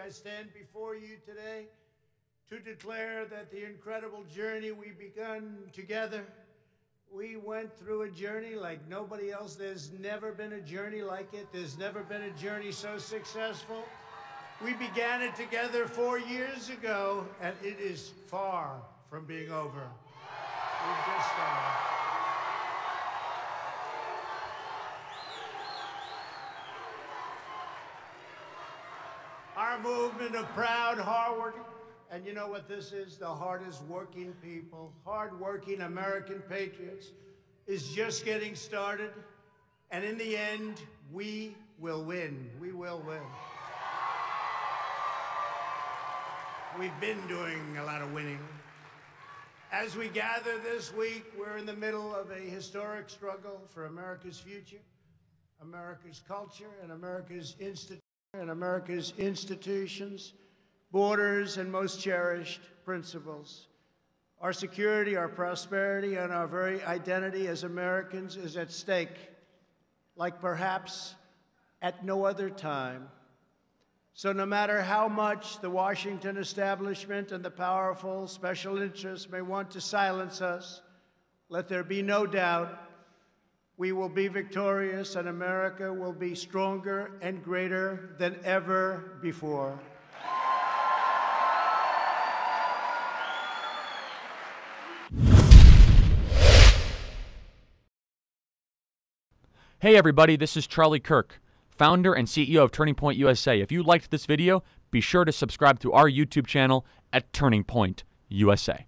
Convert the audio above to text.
I stand before you today to declare that the incredible journey we begun together, we went through a journey like nobody else. There's never been a journey like it. There's never been a journey so successful. We began it together four years ago, and it is far from being over. Our movement of proud, hardworking, and you know what this is? The hardest working people, hardworking American patriots, is just getting started. And in the end, we will win. We will win. We've been doing a lot of winning. As we gather this week, we're in the middle of a historic struggle for America's future, America's culture, and America's institutions and America's institutions, borders, and most cherished principles. Our security, our prosperity, and our very identity as Americans is at stake, like perhaps at no other time. So, no matter how much the Washington establishment and the powerful special interests may want to silence us, let there be no doubt we will be victorious and America will be stronger and greater than ever before. Hey everybody, this is Charlie Kirk, founder and CEO of Turning Point USA. If you liked this video, be sure to subscribe to our YouTube channel at Turning Point USA.